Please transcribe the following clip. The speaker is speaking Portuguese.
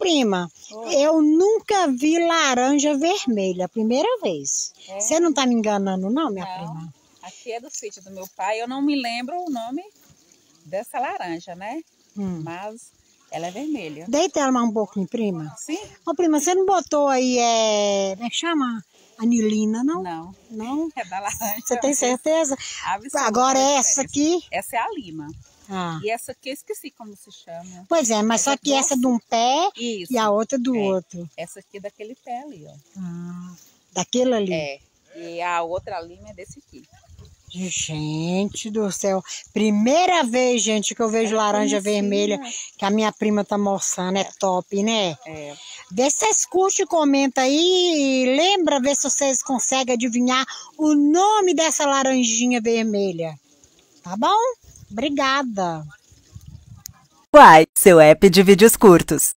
prima, eu nunca vi laranja vermelha, primeira vez. É? Você não tá me enganando, não, minha Não. prima? Aqui é do sítio do meu pai. Eu não me lembro o nome dessa laranja, né? Hum. Mas ela é vermelha. Deita ela mais um pouquinho, prima. Sim? Ô, prima, você não botou aí, é... como é que chama? Anilina, não? Não. Não? É da laranja. Você tem certeza? Absoluta Agora é essa aqui. Essa é a lima. Ah. E essa aqui eu esqueci como se chama. Pois é, mas só que essa de um pé Isso. e a outra do É. outro. Essa aqui é daquele pé ali, ó. Ah, daquele ali. É. E a outra lima é desse aqui. Gente do céu. Primeira vez, gente, que eu vejo laranja bonitinha. vermelha que a minha prima tá mostrando. É top, né? É. Vê se vocês curtem, comenta aí. E lembra, ver se vocês conseguem adivinhar o nome dessa laranjinha vermelha. Tá bom? Obrigada. Uai, seu app de vídeos curtos.